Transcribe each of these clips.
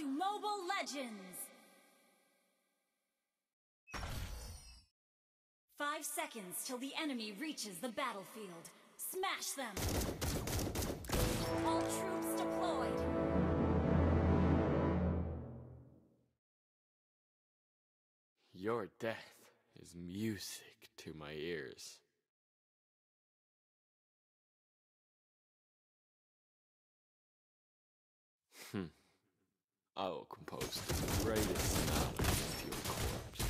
to Mobile Legends! Five seconds till the enemy reaches the battlefield. Smash them! All troops deployed! Your death is music to my ears. I will compose the greatest sonata with your corpse.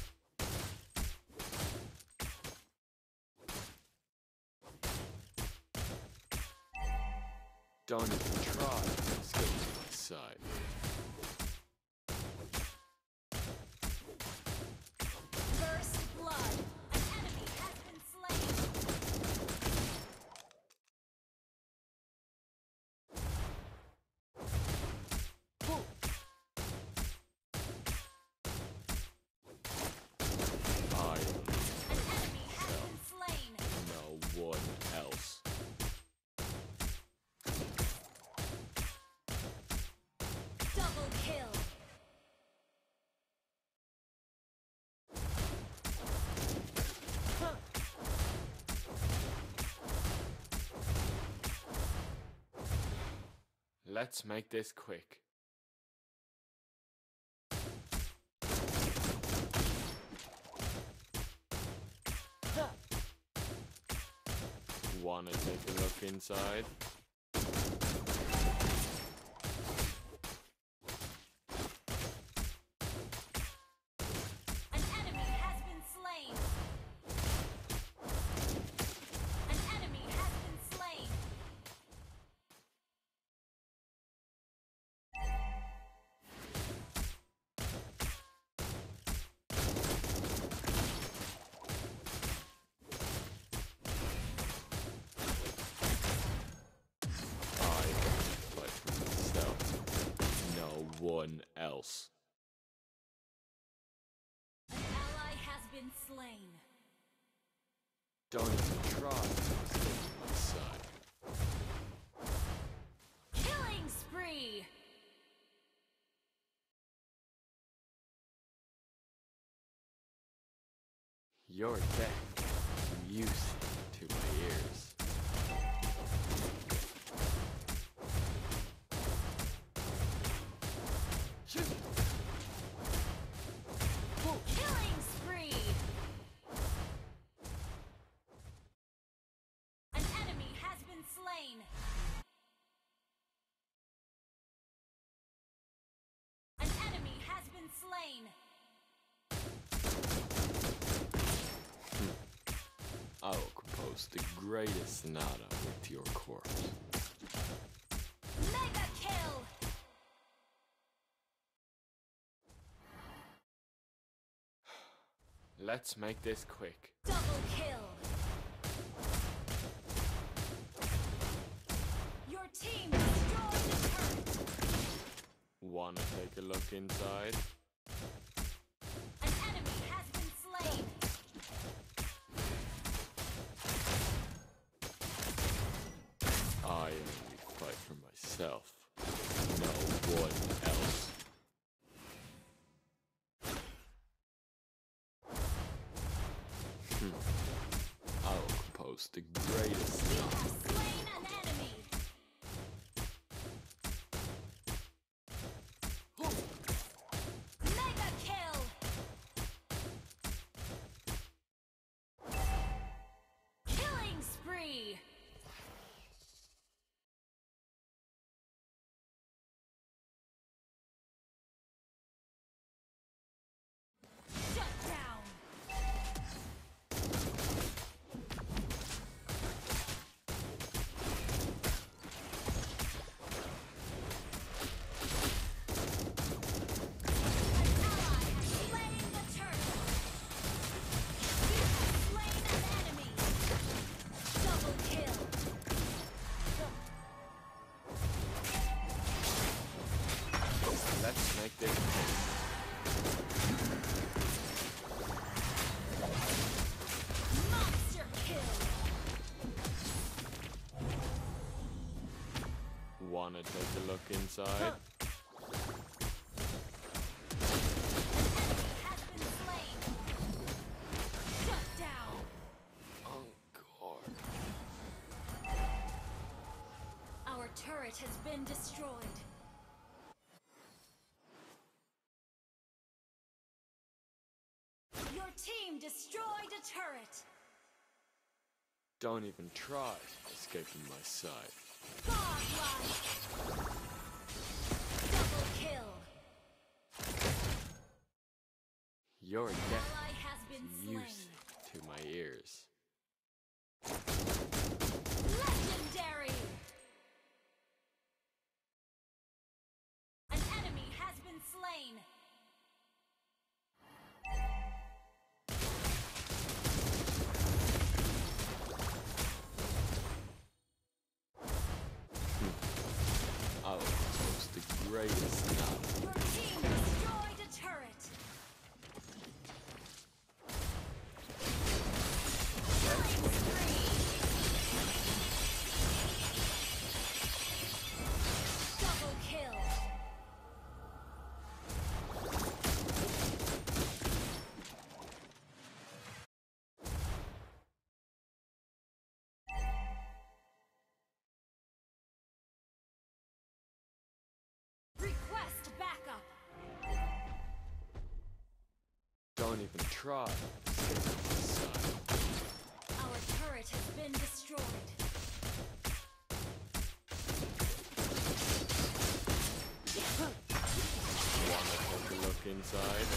Don't even try to escape to my side. First blood! An enemy has been slain! I am An enemy has been slain! no one else. Double kill! Let's make this quick. Wanna take a look inside? Myself. No one else. An ally has been slain. Don't even try to my side. Killing spree! Your death is music to my the greatest sonata with your corpse. Mega kill! Let's make this quick. Double kill! Your team destroyed the turret! Wanna take a look inside? An enemy has been slain! I only fight for myself. No one else. Hmm. I will compose the greatest You want to take a look inside? Huh. Our turret has been destroyed. Your team destroyed a turret. Don't even try escaping my sight. Godlike. Double kill. Your death has been is music to my ears. Post the Don't even try escaping my sight. Our turret has been destroyed. Wanna take a look inside?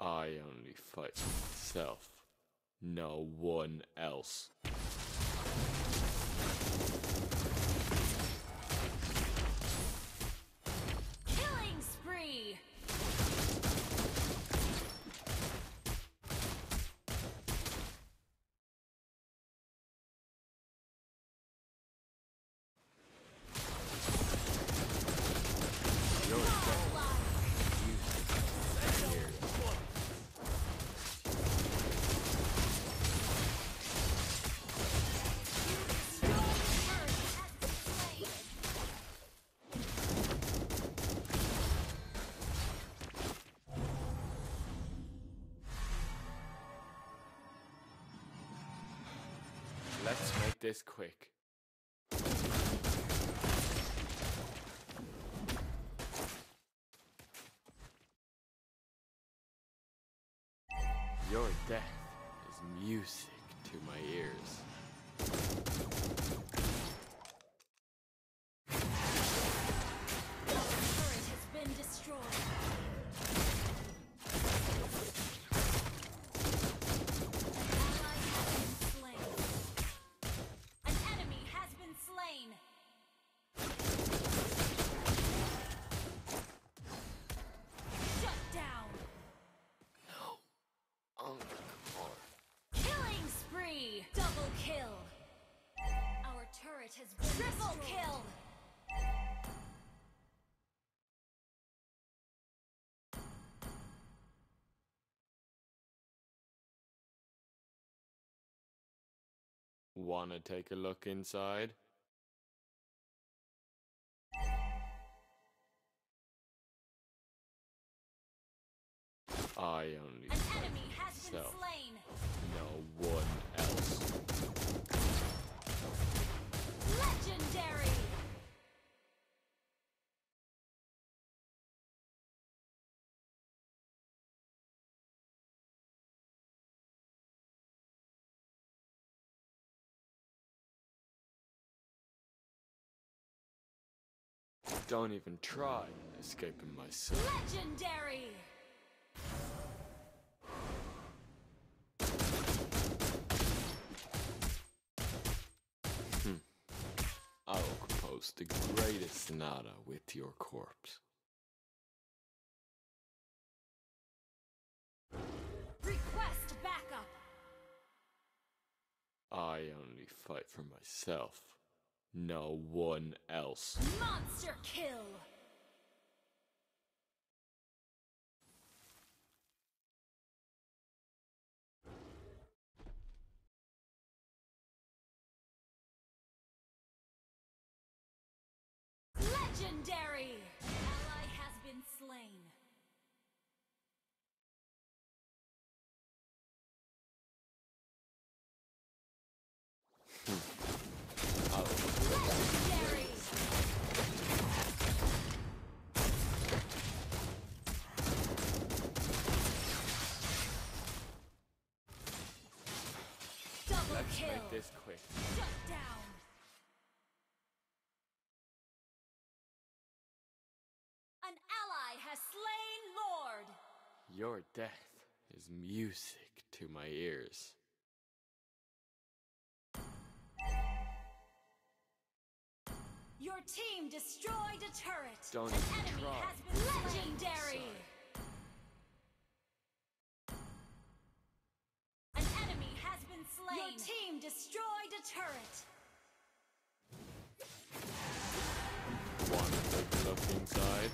I only fight myself. No one else. This quick. Your death is music to my ears. Wanna take a look inside? I Don't even try escaping my sight. Legendary. Hmm. I will compose the greatest sonata with your corpse. Request backup. I only fight for myself. No one else. Monster kill. Kill! make this quick. Shut down! An ally has slain Lord! Your death is music to my ears. Your team destroyed a turret! Don't An enemy try. has been legendary! An Your team destroyed a turret! Take a inside?